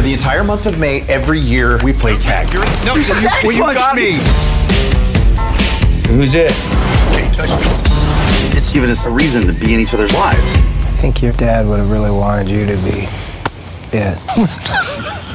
For the entire month of May, every year, we play tag. You're, no, you, well, you got me. Who's it? Can't touch me. It's given us a reason to be in each other's lives. I think your dad would have really wanted you to be it.